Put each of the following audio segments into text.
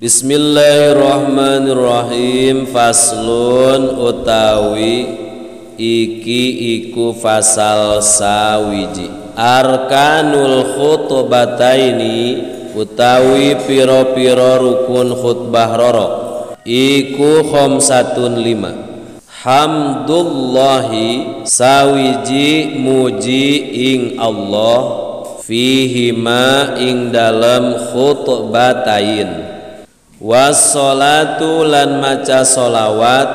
Bismillahirrahmanirrahim. Faslun utawi iki iku fasal sawiji. Arkanul khutbataini utawi piro-piro rukun khutbah roro. Iku khamsatun lima. Hamdullahi sawiji muji ing Allah fihima ing dalam khutbatain Wassalatu lan maca sholawat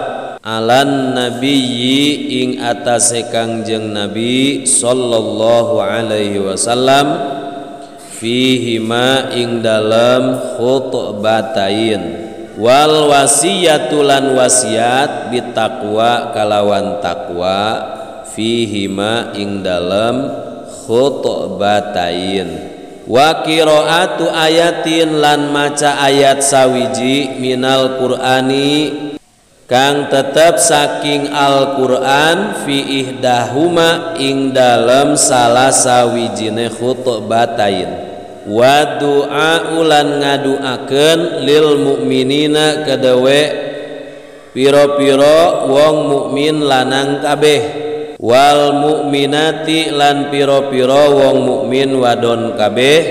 alan nabiyyi ing atase kangjeng nabi sallallahu alaihi wasallam fihima ing dalam khutbatain wal wasiyatulan wasiat bitakwa kalawan takwa fihima ing dalam khutbatain wa qiraatu ayatin lan maca ayat sawiji minal Qur'ani kang tetep saking Al-Qur'an fi ihdahuma ing dalam salah sawijine khutbatain. Wa du'a ulan ngadu'akeun lil mukminina kedewe. Piro-piro wong mukmin lanang kabeh. Wal mukminati lan piro-piro wong mukmin wadon kabeh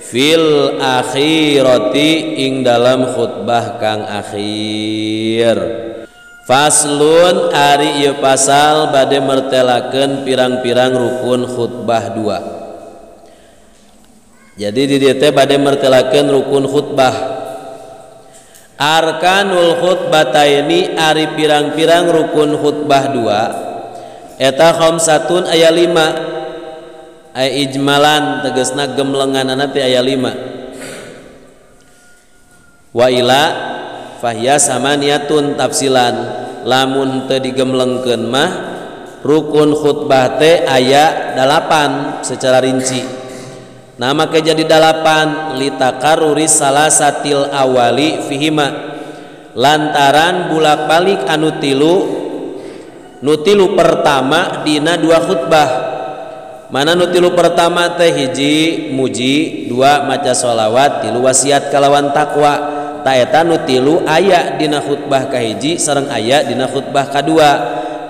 fil akhirati ing dalam khutbah kang akhir. Faslun ari ieu pasal bade mertelakeun pirang-pirang rukun khutbah dua. Jadi di dieu teh bade mertelakeun rukun khutbah. Arkanul khutbataini ari pirang-pirang rukun khutbah dua eta khamsatun aya lima. Ai ijmalan tegesna gemlenganana teh aya lima. Wa ila fahiya samaniyatun tafsilan. Lamun teu digemlengkeun mah rukun khutbah teh aya dalapan secara rinci. Nama ke jadi dalapan litakaruri salasatil awali fihima. Lantaran bulak balik anu tilu nutilu pertama Dina dua khutbah. Mana nutilu pertama teh hiji muji dua maca sholawat tilu wasiat kalawan takwa. Taeta nutilu aya Dina khutbah kahiji sarang ayat Dina khutbah kedua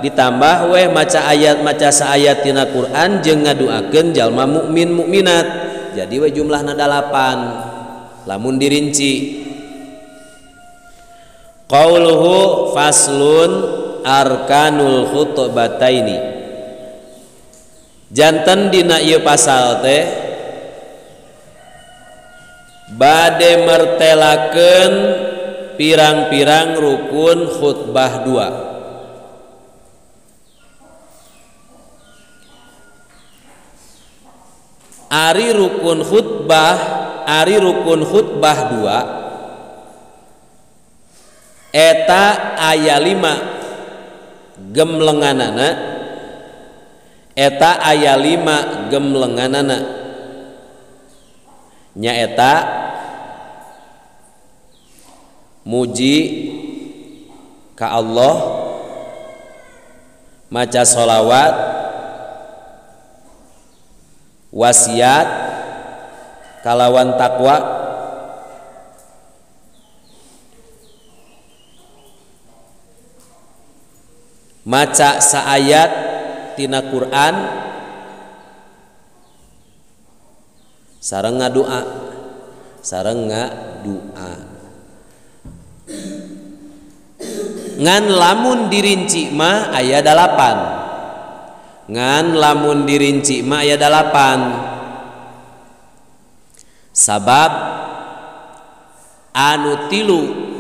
ditambah weh maca ayat maca saayat tina Quran jeng ngaduakeun jalma mukmin mukminat jadi we jumlahna 8 lamun dirinci. Qauluhu faslun arkanul khutbataini. Jantan dina ieu pasal teh bade mertelakeun pirang-pirang rukun khutbah dua. Ari rukun khutbah Ari rukun khutbah dua eta aya lima. gemlenganana. Eta aya lima gemlenganana. Nyaeta muji ka Allah maca sholawat wasiat kalawan takwa. maca saayat tina Quran. Sareng ngadua sareng ngadua ngan lamun dirinci ma aya dalapan. Ngan lamun dirinci ma aya dalapan. Sabab anu tilu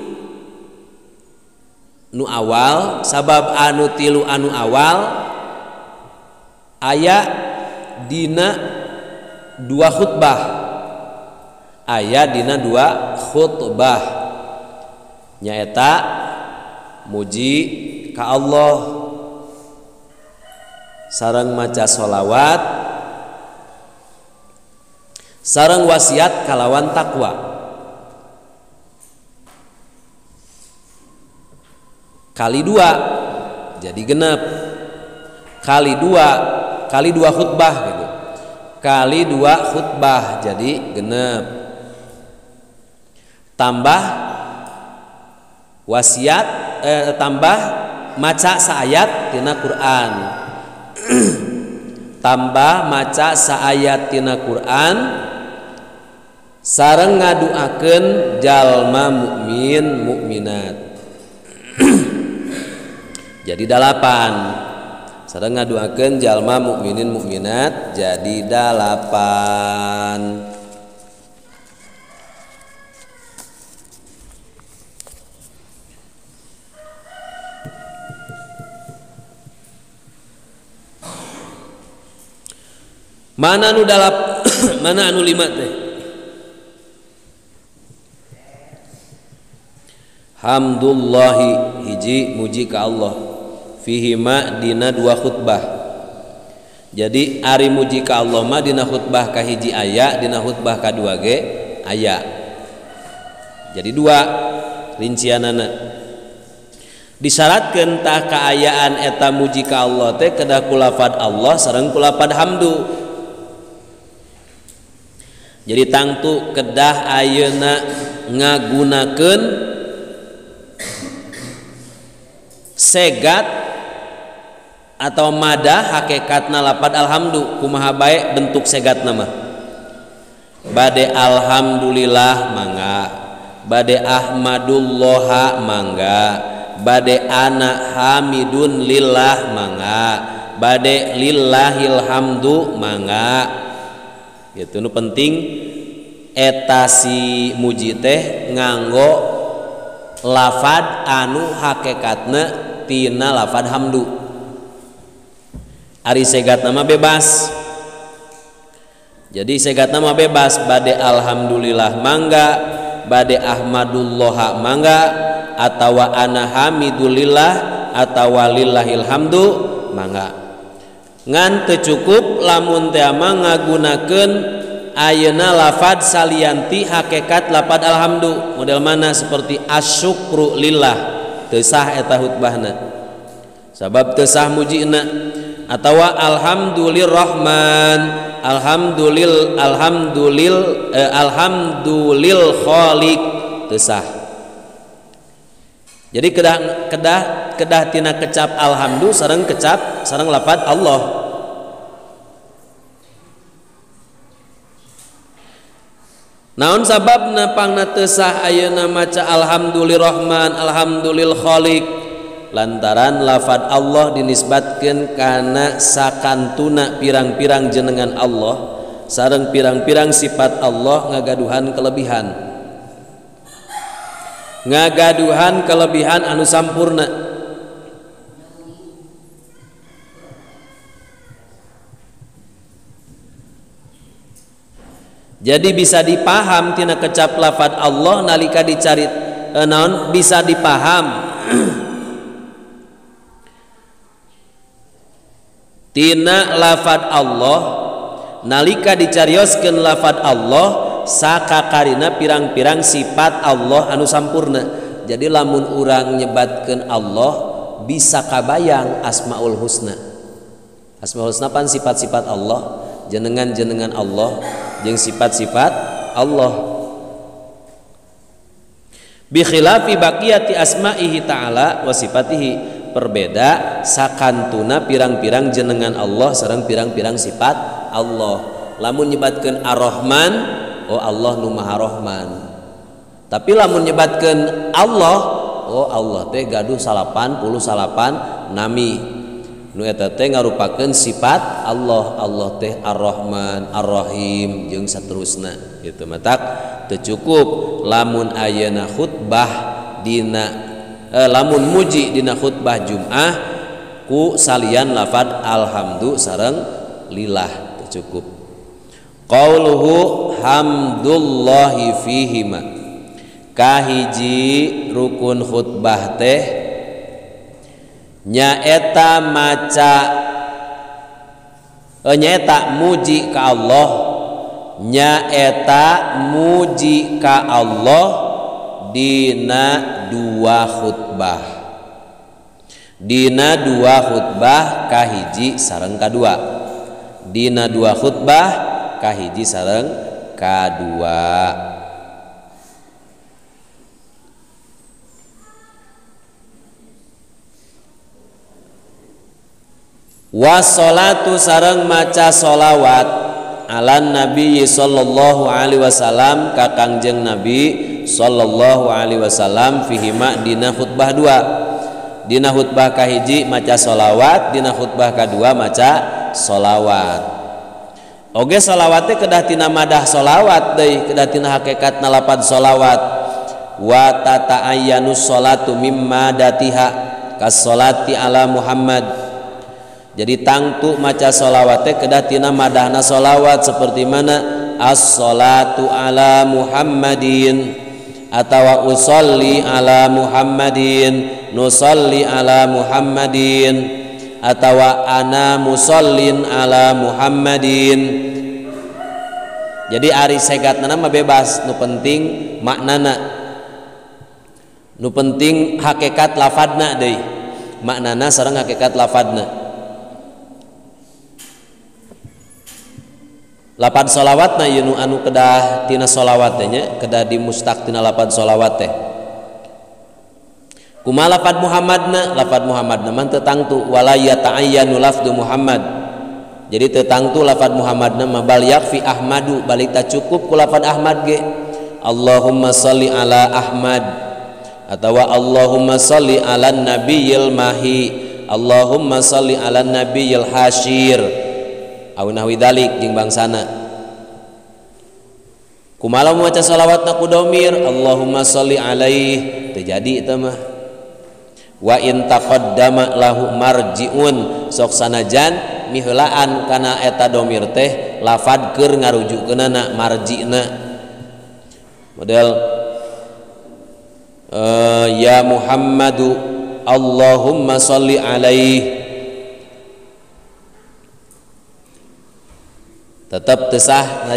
nu awal sabab anu tilu anu awal aya Dina dua khutbah. Aya Dina dua khutbah. Nyaeta muji Ka Allah. Sarang maca sholawat sarang wasiat kalawan takwa. Kali dua jadi genap kali dua kali dua khutbah gitu. Kali dua khutbah jadi genap tambah wasiat eh, tambah maca saayat tina Quran. Tambah maca saayat tina Quran. Sareng ngaduakeun jalma mukmin mukminat jadi dalapan. Sareng ngaduakeun jalma mukminin mukminat jadi dalapan. Mana anu dalap mana anu lima teh? Hamdullahi hiji muji ka Allah fihima dina dua khutbah. Jadi ari muji ka Allah mah dina khutbah ka hiji aya dina khutbah ka dua ge aya. Jadi dua rincianana. Disyaratkan tah keayaan eta muji ka Allah teh kedah kulafad Allah sareng kulafad hamdu. Jadi tangtu kedah ayeuna ngagunakeun segat atau madah hakikatna lapad alhamdulillah kumaha baik bentuk segat nama bade alhamdulillah mangga bade ahmadullah mangga bade ana hamidun lillah mangga bade lillahil hamdu mangga. Gitu nu penting etasi muji teh nganggo lafad anu hakikatna tina lafad hamdu ari segat nama bebas. Jadi segat nama bebas bade alhamdulillah mangga bade ahmadullah mangga atau ana hamidulillah atau lillahil hamdu mangga. Ngan cukup lamun teh ngagunakeun ayeuna lafad salianti hakikat lapad alhamdu. Model mana? Seperti asyukru lillah. Tesah eta hutbahna. Sabab tesah mujina atau alhamdulillah rahman alhamdulil alhamdulil eh, alhamdulil khaliq. Tesah jadi kedah kedah kedah tina kecap alhamdulillah sareng kecap sareng lafad Allah. Naon sabab napangna tesah ayeuna maca alhamdulillahirrahman alhamdulil khaliq lantaran lafad Allah dinisbatkan karena sakantuna pirang-pirang jenengan Allah sareng pirang-pirang sifat Allah ngagaduhan kelebihan. Ngagaduhan kelebihan anu sampurna. Jadi bisa dipaham tina kecap lafad Allah nalika dicari eh, naon? Bisa dipaham tina lafad Allah nalika dicarioskan lafad Allah saka karina pirang-pirang sifat Allah anu sampurna. Jadi lamun urang nyebatkan Allah bisa kabayang asmaul husna. Asmaul husna pan sifat-sifat Allah jenengan-jenengan Allah jeung sifat-sifat Allah. Bikhilafi baqiyati asma'ihi ta'ala wa sifatihi. Perbeda sakantuna pirang-pirang jenengan Allah sareng pirang-pirang sifat Allah. Lamun nyebatkeun Ar-Rahman oh Allah nu Maha Rahman. Tapi lamun nyebatkeun Allah oh Allah teh gaduh salapan puluh salapan nami. Nu eta teh ngarupakeun sifat Allah Allah teh Ar-Rahman Ar-Rahim jeung saterusna. Gitu matak teu cukup. Lamun ayeuna khutbah dina e, lamun muji dina khutbah Jumat ku salian lafad alhamdu sareng lillah cukup. Qauluhu hamdullahi fihima. Kahiji rukun khutbah teh nyaeta maca e, nyaeta muji ka Allah nyaeta muji ka Allah dina dua khutbah. Dina dua khutbah kahiji sareng kadua Dina dua khutbah kahiji sareng kadua Washolatu sareng maca sholawat ala Nabi Shallallahu Alaihi Wasallam kakangjeng Nabi Shallallahu Alaihi Wasallam fihima dina khutbah dua. Dina khutbah kahiji maca solawat Dina khutbah kedua maca solawat. Oge solawatnya kedah tina madah sholawat deh kedatina hakikat nalapan solawat. Wa tata ayyanu sholatu mimma datiha Kasolati ala Muhammad. jadi tangtu maca sholawat kedah tina madahna solawat seperti mana? As-salatu ala muhammadin atau usolli ala muhammadin nusolli ala muhammadin atau ana musallin ala muhammadin. Jadi ari segatna mah bebas nu penting maknana. Nu penting hakikat lafadna deui maknana sareng hakikat lafadna. Lapan solawatna yunu anu kedah tina solawat nya kedah di mustaq tina lapan solawat teh. Kuma lafad Muhammadna lafad Muhammad man tetangtu wala yata'ayyanu lafdu Muhammad. Jadi tetangtu lafad Muhammad nama bal yakfi Ahmadu balita cukup ku lafad Ahmad ge. Allahumma salli ala Ahmad atau Allahumma salli ala nabiyil mahi Allahumma salli ala nabiyil hashir Awinahwidalik jeung bangsana. Kumalam maca salawat ku domir Allahumma sholli alaih terjadi itu mah. Wa in taqaddama lahu marjiun sok sanajan miheulaan kana eta domir teh lafad keur ngarujukeunana marjina. Model uh, ya Muhammadu Allahumma sholli alaih tetap tesah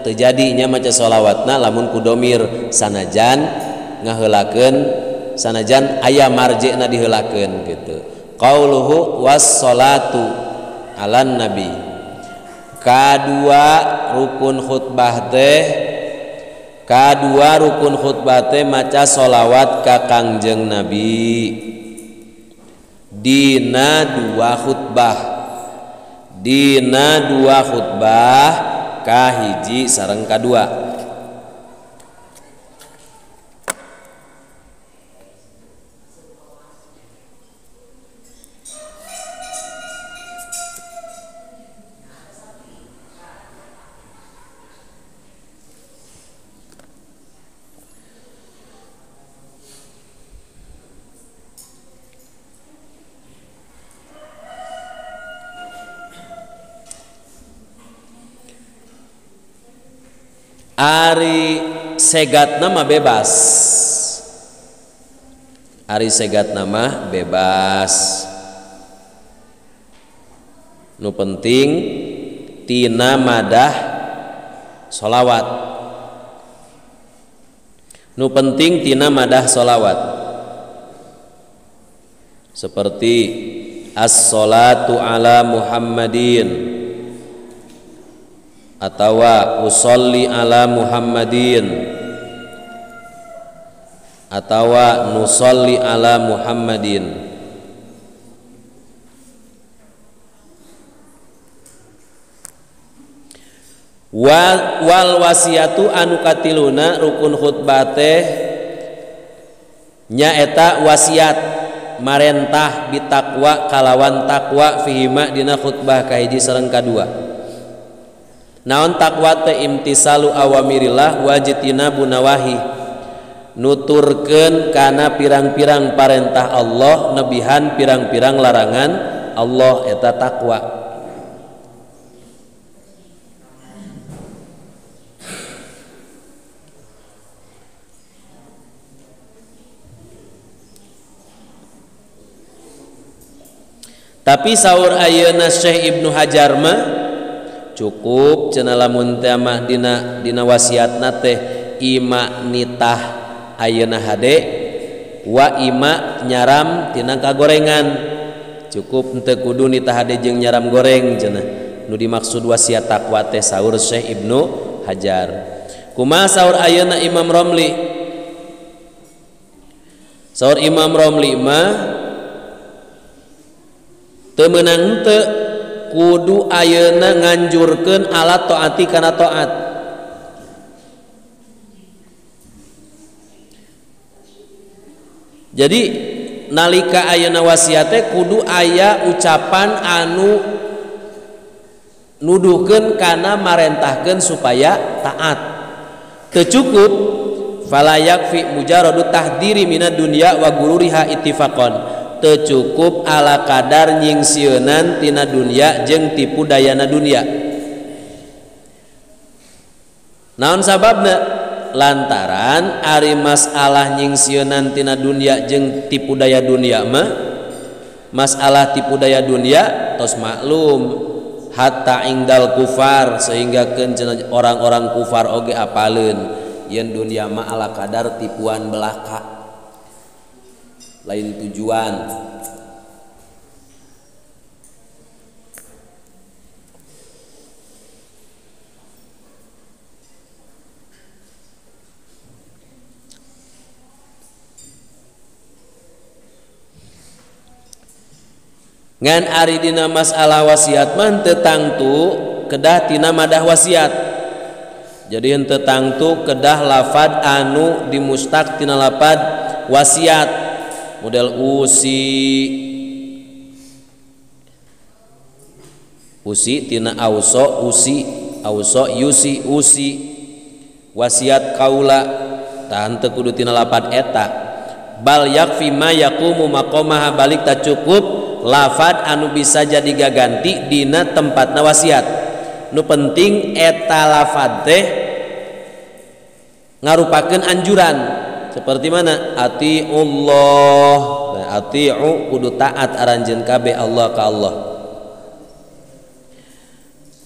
terjadinya maca sholawatna lamun kudomir sanajan ngahelaken sanajan ayah marjina dihelaken gitu. Qauluhu was salatu alan nabi. Kadua rukun khutbah teh kadua rukun khutbah teh maca solawat ka kangjeng nabi. Dina dua khutbah. Dina dua khutbah kahiji sareng kadua Ari segat nama bebas. Ari segat nama bebas. Nu penting tina madah solawat Nu penting tina madah solawat Seperti As-salatu ala Muhammadin atawa usolli ala Muhammadin. Atawa nusolli ala Muhammadin. Wal, wal wasiatu anu katiluna rukun khutbah teh nyaeta wasiat marentah bitakwa kalawan takwa fihima dina khutbah kahiji sareng kadua naon takwa teh imtisalu awamirillah wajitinabu nawahi nuturkeun kana pirang-pirang parentah Allah nebihan pirang-pirang larangan Allah eta takwa. Tapi sahur ayeuna Syekh Ibnu Hajar mah cukup. Cenalamunmah Dina Dina wasiatna teh ima nitah Ayeuna hade wa ima nyaram tina kagorengan. Cukup henteu kudu nitah hade jeung nyaram goreng cenah. Nu dimaksud wasiat takwa teh saur Syekh Ibnu Hajar. Kumaha saur ayeuna Imam Romli? Saur Imam Romli mah teu meunang teu kudu ayeuna nganjurkeun alat taati kana taat jadi nalika ayeuna wasiate kudu aya ucapan anu nuduhkeun kana marentahkeun supaya taat. Kecukup falayak fi mujaradu tahdiri minad dunya wa gururiha ittifaqan tercukup ala kadar nyingsieunan tina dunia jeng tipu dayana dunia. Naon sababna? Lantaran ari masalah nyingsieunan tina dunia jeng tipu daya dunia mah masalah tipu daya dunia tos maklum hatta ingdal kufar sehingga kencana orang-orang kufar oge apaleun. Yen dunia mah ala kadar tipuan belaka lain tujuan. Ngan ari dina masalah wasiat man tetangtu kedah tina madah wasiat. Jadi ente tangtu kedah lafad anu dimustaq tina lapad wasiat model usi usi tina auso usi auso yusi usi wasiat kaula tahan kudu tina lapan eta. Bal yakfi ma yaqumu maqamaha balik tak cukup. Lafad anu bisa jadi gaganti dina tempatna wasiat. Nu penting eta lafad teh ngarupakeun anjuran. Seperti mana? Ati Allah nah, ati'u kudu taat aranjen kabe Allah ka Allah.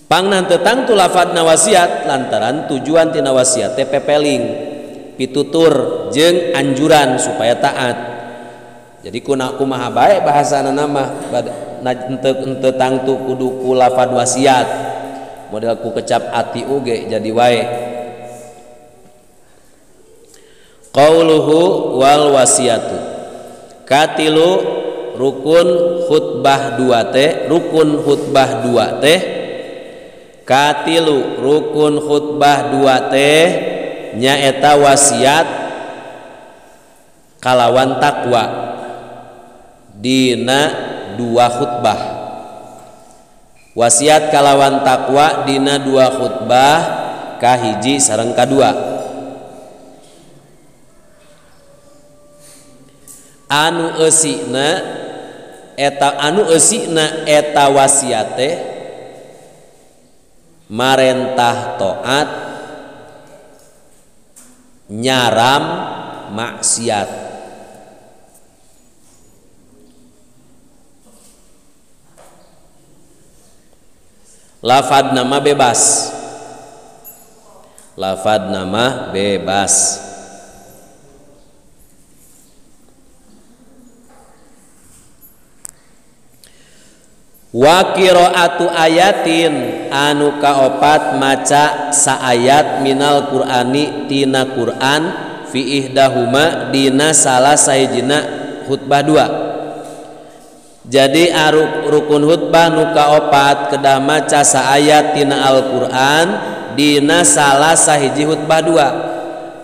Pangnan tetang tu lafadna wasiat lantaran tujuan tina wasiat teh pepeling pitutur jeng anjuran supaya taat. Jadi kuna kumaha bae bahasana nama ente tu kudu ku lafad wasiat. Model ku kecap ati uge jadi wae qauluhu wal wasiatu. Katilu rukun khutbah dua teh rukun khutbah dua teh katilu rukun khutbah dua teh nyaeta wasiat kalawan takwa. Dina dua khutbah. Wasiat kalawan takwa dina dua khutbah kahiji sareng kadua anu esina eta anu esina eta wasiate marentah toat nyaram maksiat. Lafad nama bebas. Lafad nama bebas Waqiroatu ayatin anu kaopat maca saayat minal Qur'ani tina Qur'an fi ihdahuma dina salah sahijina khutbah dua. Jadi aruk rukun khutbah nu kaopat kedah maca saayat tina Al-Qur'an dina salah sahiji khutbah dua.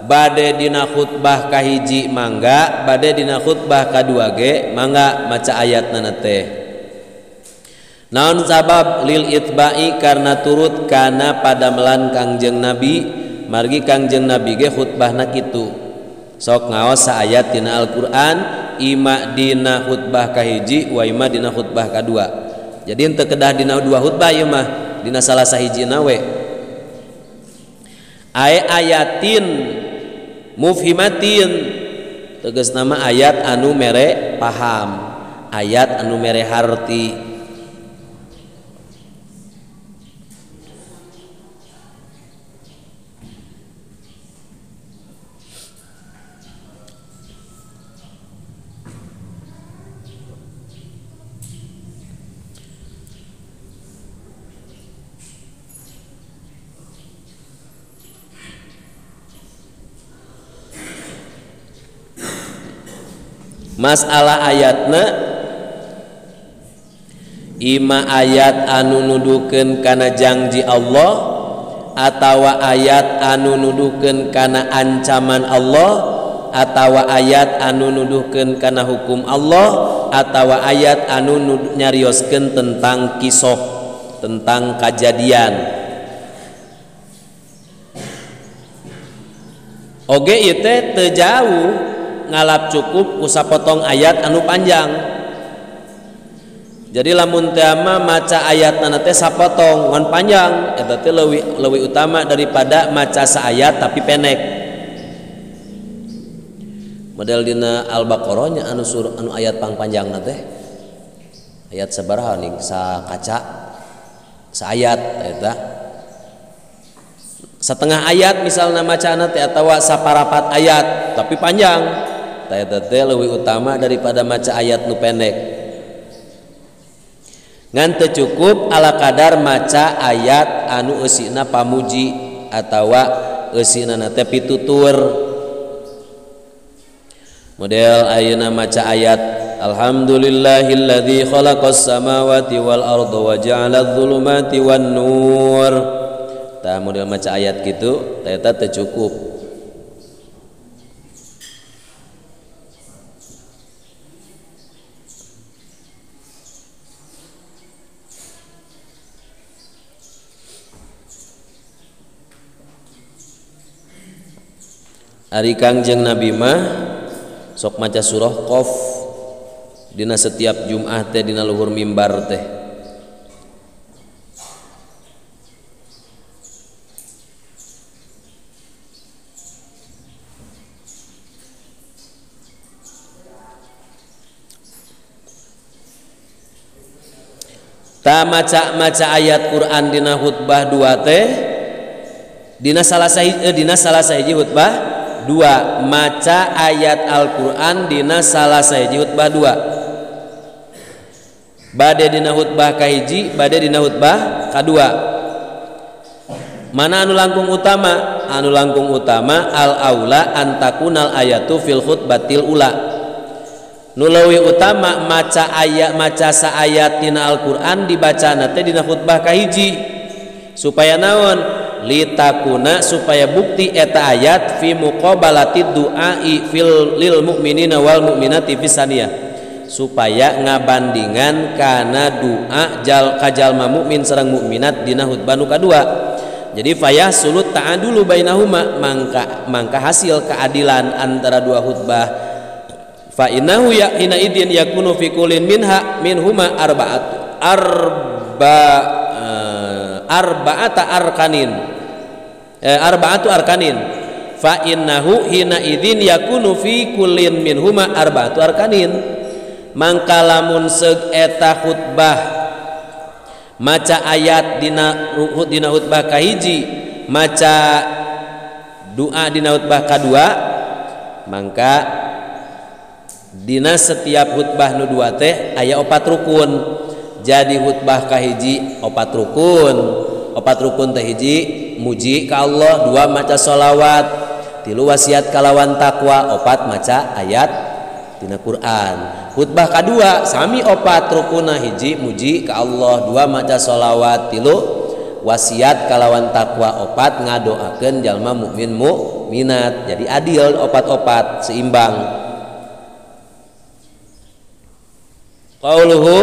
Bade dina khutbah kahiji mangga, bade dina khutbah kadua ge mangga maca ayat nana teh. naon sabab lil itbai karena turut kana padamelan Kangjeng Nabi? Margi Kangjeng Nabi ge khutbahna kitu. Sok ngaos sa ayat tina Al-Qur'an ima dina khutbah kahiji wa ima dina khutbah kadua jadi henteu kedah dina dua khutbah ieu mah dina salah sahijina we. Ay ayatin mufhimatin tegas nama ayat anu mere paham ayat anu mere harti. masalah ayatna Ima ayat anu nuduken kana janji Allah atawa ayat anu nuduken kana ancaman Allah atawa ayat anu nuduken kana hukum Allah atawa ayat anu nyariosken tentang kisah tentang kejadian. Oge itu terjauh ngalap cukup usah potong ayat anu panjang. Jadi lamun tema maca ayat nanate sapotong ngan panjang eta teh leuwih leuwih utama daripada maca saayat tapi pendek. Model dina al-baqarahnya anu sur, anu ayat pang panjang teh. Ayat sabaraha nih sa kaca saayat eta. Setengah ayat misalnya maca nanti atau saparapat ayat tapi panjang. lebih utama daripada maca ayat nu pendek. Ngan cukup ala kadar maca ayat anu eusina pamuji atawa eusina teh pitutur. Model ayeuna maca ayat Alhamdulillahilladzi khalaqas samawati wal arda wa ja'ala dzulumati wan nur. Tah model maca ayat gitu teh teh cukup. Ari Kangjeng Nabi mah sok maca surah Qaf dina setiap Jumat teh dina luhur mimbar teh. Ta maca-maca ayat Quran dina khutbah dua teh dina salah sahiji eh, dina salah sahiji khutbah 2 maca ayat Alquran Dina salah saya jutbah 2 badai Dina khutbah Kahiji badai Dina khutbah K2 mana anu langkung utama? Anu langkung utama al-aula antakunal ayatu fil khutbatil ula. Nulawi utama maca ayat maca sa ayat dina Tina Alquran dibaca nate Dina khutbah Kahiji. Supaya naon? litakuna supaya bukti eta ayat fi muqabalati duai fil lil mu'minina wal mu'minati fisaniyah supaya ngabandingan karena doa jal kajalma mukmin sareng mukminat dina khutbah nu kadua. Jadi fayah sulut ta'adulu bainahuma mangka mangka hasil keadilan antara dua khutbah. Fa innahu ya ina idin yakunu fi kullin minha minhuma arba'at arba arba'ata arkanin. Eh, arba'atu arkanin. Fa innahu hina idzin yakunu fi kullin minhuma arba'atu arkanin. Mangka lamun seug eta khutbah. Maca ayat dina dina khutbah kahiji maca doa dina khutbah kadua mangka Dina setiap khutbah nu dua teh aya opat rukun. Jadi khutbah kahiji opat rukun. opat rukun teh hiji muji ka Allah dua maca sholawat tilu wasiat kalawan takwa opat maca ayat tina Quran. Khutbah kedua sami opat rukuna hiji muji ka Allah dua maca sholawat tilu wasiat kalawan takwa opat ngadoakeun jalma mukmin minat jadi adil opat-opat seimbang. Qauluhu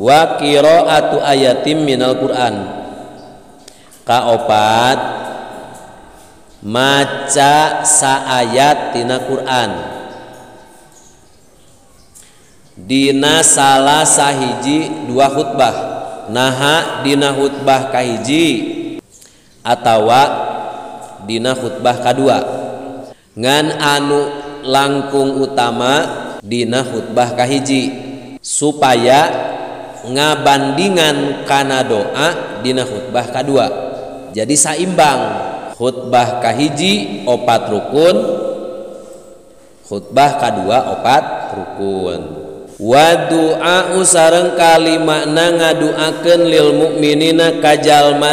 wa qira'atu ayatim minal qur'an. kaopat maca saayat tina Quran. Dina salah sahiji dua khutbah. Naha dina khutbah kahiji. Atawa Dina khutbah kedua ngan anu langkung utama Dina khutbah kahiji. Supaya ngabandingan kana doa Dina khutbah kedua jadi saimbang khutbah kahiji opat rukun. Khutbah kedua opat rukun. Wa du'a sareng kalimakna ngaduakeun lil mukminina kajalma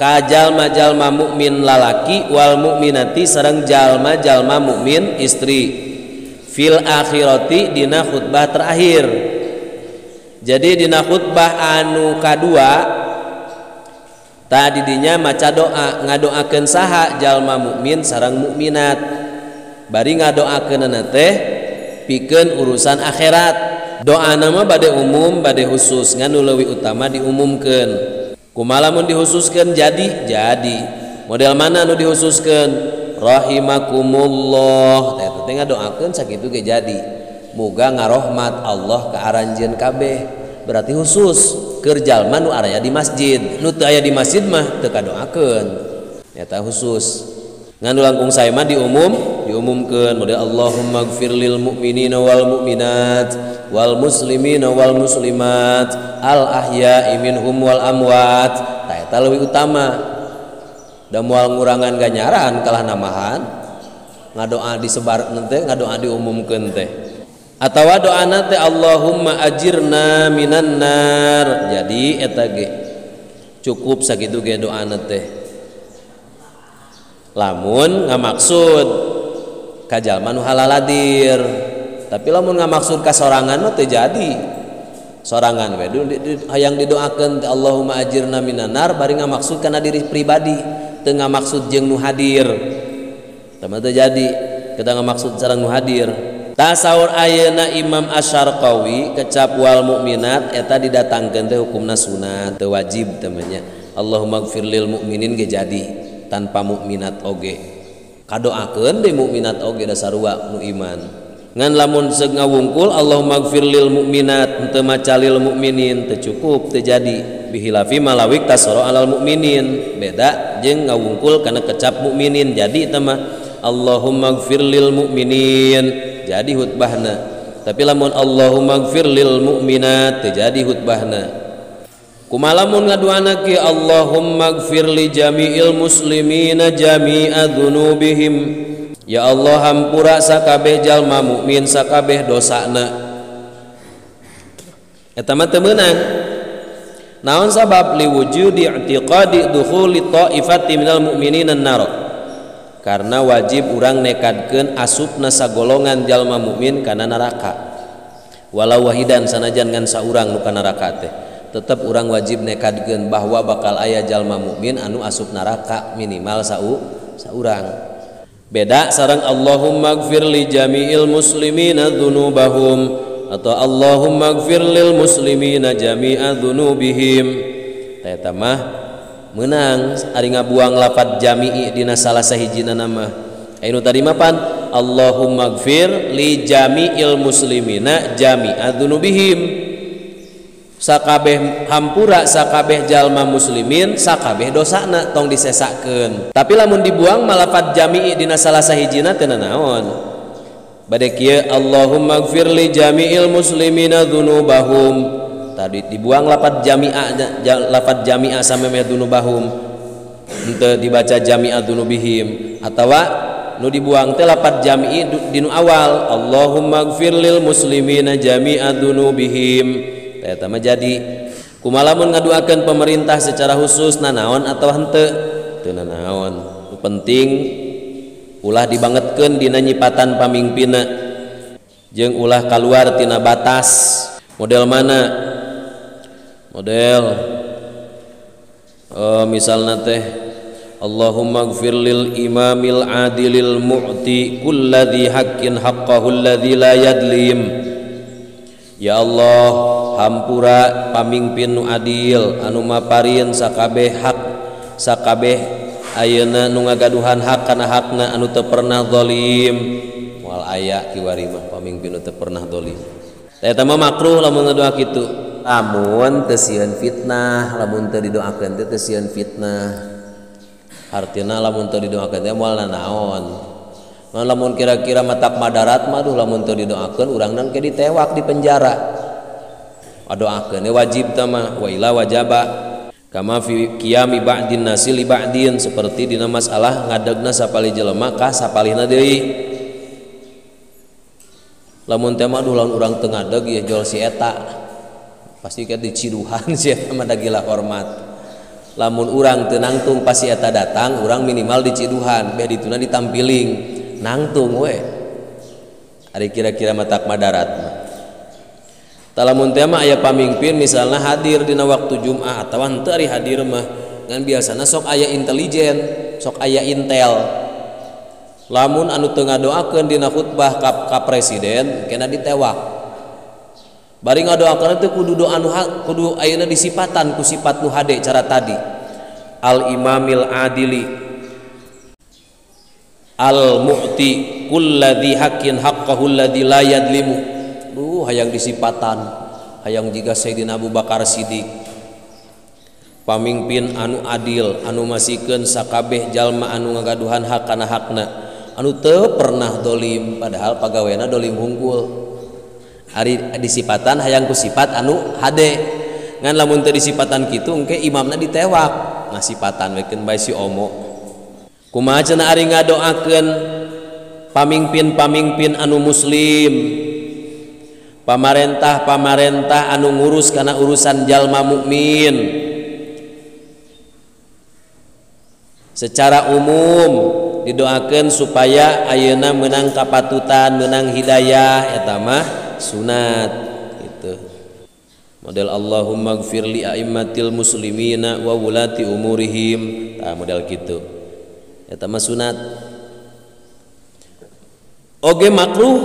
kajalma jalma mukmin lalaki wal mukminati sareng jalma jalma mukmin istri. Fil akhirati dina khutbah terakhir. Jadi dina khutbah anu kadua tadi dinya maca doa ngadoakeun saha jalma mukmin sarang mukminat. Bari ngadoakeunana teh pikeun urusan akhirat. Doa nama badai umum badai khusus nganu leuwih utama diumumkeun. Kumalamun dihususkeun jadi jadi. Model mana nu dihususkeun rahimakumullah. Teh teh ngadoakeun sakitu ge jadi. Muga ngarohmat Allah ka aranjeun kabeh. Berarti khusus. Kerjal manu area di masjid. Nu aya di masjid mah teu kadoakeun. Nyata khusus. Nganu langkung saya mah diumum diumumkan model Allahumma gfir lil mu'minina wal mu'minat wal muslimina wal muslimat al ahya'i minhum wal amwat. Tah eta utama. Da moal ngurangan ganyaran kalah namahan. Ngadoa disebar nanti ngadoa diumumkeun teh atawa doana teh Allahumma ajirna minan nar. Jadi eta ge cukup sakitu ge doana teh. Lamun ngamaksud kajal nu halaladir tapi lamun ngamaksud ka sorangan mah teh jadi. Sorangan we hayang didoakeun teh Allahumma ajirna minan nar bari ngamaksud kana diri pribadi. Teu ngamaksud jeung nu hadir. Teu jadi kita ngamaksud sarang nu hadir. tasawur ayeuna Imam Asyarqawi kecap wal mukminat eta didatangkeun teh hukumna sunat teu wajib temennya Allahumma gfir lil mukminin ge jadi tanpa mukminat oge. Kadoakeun deui mukminat oge dasarua nu iman. Ngan lamun seug ngawungkul Allahumma gfir lil mukminat teu maca lil mukminin teu cukup teu jadi. Bihilafi malawik tasoro alal mukminin beda jeung ngawungkul kana kecap mukminin jadi teh mah. Allahumma gfir lil mukminin jadi khutbahna. Tapi lamun Allahumma gfir lil mu'minat jadi khutbahna. Kumalamun ngaduana ki Allahumma gfir li jami'il muslimina jami'a dhunubihim. Ya Allah hampura sakabeh jalma mukmin sakabeh dosana. Eta mah teu meunang. Naon sabab li wujudi i'tiqadi dukhuli ta'ifati minal mu'minina an-nar? karena wajib urang nekadkeun asupna sagolongan jalma mukmin kana neraka. Walau Wahidan sanajan ngan saurang nu kana neraka teh tetap urang wajib nekadkeun bahwa bakal ayah jalma mukmin anu asup neraka minimal sau saurang. Beda sarang Allahumma gfir li jami'il muslimina dzunubahum atau Allahumma gfir lil muslimina jami'a dzunubihim eta mah menang Ari ngabuang lapat jami'i Dina salah sahijina nama. Ainu tadi mapan? Allahumma gfir li jami'il muslimina jami'a dzunubihim. Sakabeh hampura sakabeh jalma muslimin sakabeh dosana tong disesakeun. Tapi lamun dibuang malapat jami'i dina salah sahijina teu naon bade kieu Allahumma gfir li jami'il muslimina dzunubahum. tadi dibuang lapat jami'ah lapat jami'ah sama dunubahum. Ente dibaca jami'ah dunubihim. Atawa nu dibuang teh lapat jami'i dinu awal. Allahumma gfir lil muslimina jami'a dunubihim. Teh mah jadi. Kumalamun ngaduakeun pemerintah secara khusus nanaon atau henteu? Teu nanaon. Nu penting ulah dibangetkeun dina nyipatan pamimpinna. Jeung ulah kaluar tina batas. Model mana? model. Uh, misalnya teh Allahumma gfir lil imamil adilil mu'ti kulladhi haqqin haqqahu alladhi la yadlim. Ya Allah hampura pamimpin nu adil anu maparin sakabeh hak sakabeh ayeuna nu ngagaduhan hak kana hakna anu teu pernah zalim moal aya kiwari mah pamimpin nu teu pernah zalim eta mah makruh lamun ngadoa kitu. Lamun teu sieun fitnah lamun teu didoakeun teh teu sieun fitnah. Artinya lamun teu didoakeun teh moal naon? Lamun kira-kira matak madarat mah duh lamun teu didoakeun urang nang ke ditewak di penjara. Doakeun wajib tama wa ila wajaba. Kama fi qiyami ba'din nasi li ba'din seperti dina masalah ngadegna sapali jelema ka sapalihna deui. Lamun teh mah lamun urang teu ngadeg ya jual si eta pasti kan diciruhan sih mah gila hormat. Lamun urang teu nangtung pasti eta datang urang minimal diciduhan beh dituna ditampiling. Nangtung we ari kira-kira matak madarat Talamun tema mah aya pamimpin misalnya hadir dina waktu Jumat atau atawa henteu ari hadir mah ngan biasana sok aya intelijen, sok aya intel. Lamun anu teu ngadoakeun dina khutbah ka, ka presiden kena ditewak. bari ngadoakeun teh kudu doa nu kudu ayeuna disipatan ku sifat nu hade cara tadi. Al imamil adili. Al mu'ti kulladzi haqqin haqqahu alladzi la yadlimu. Duh hayang disipatan. Hayang jiga Sayyidina Abu Bakar Siddiq. Pamimpin anu adil anu masikeun sakabeh jalma anu ngagaduhan hak kana hakna. Anu te pernah dolim padahal pagaweana dolim unggul Ari disipatan hayang kusifat anu hade. Ngan lamun teu disipatan kitu engke imamna ditewak. Ngasipatan wekeun bae si omo. Kumaha cenah ari ngadoakeun pamingpin-pamingpin anu muslim? Pamarentah-pamarentah anu ngurus kana urusan jalma mukmin. Secara umum didoakan supaya ayeuna menang kapatutan menang hidayah eta mah sunat gitu. Model Allahumma gfirli a'immatil muslimina wa wulati umurihim. Nah, model gitu. Ya mah sunat. Oge makruh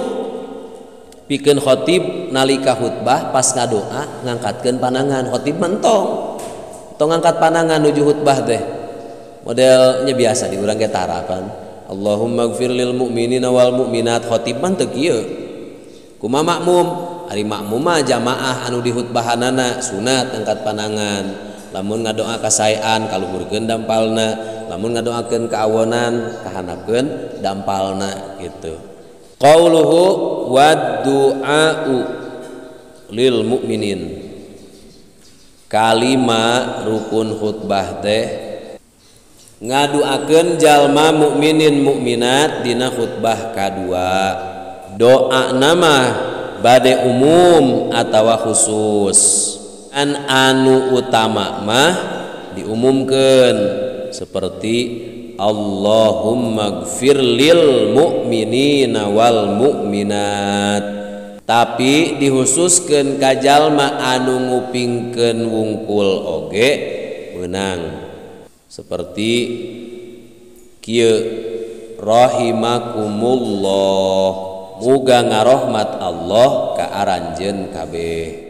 pikeun khotib nalika khutbah pas ngadoa ngangkatkeun panangan khotib mentong tong ngangkat panangan nuju khutbah teh. Modelnya biasa diurang ge tarapan. Allahumma gfir lil mu'minina wal mu'minat. Khotib mah teu kieu. kuma makmum. Ari makmum mah jamaah anu dihutbahanana sunat angkat panangan lamun ngadoa kasayaan kaluhurkeun dampalna. Lamun ngadoaken keawonan kahanapkeun dampalna gitu. Qauluhu waddu'u du'a'u lil mukminin kalima rukun khutbah teh ngaduakeun jalma mukminin mukminat dina khutbah kadua doa nama badai umum atawa khusus. An anu utama mah diumumkan seperti Allahumma gfir lil mu'minina wal mu'minat. Tapi dihususkan kajalma anu ngupingkan wungkul oge menang seperti kieu rahimakumullah. muga ngarahmat Allah ka aranjeun kabeh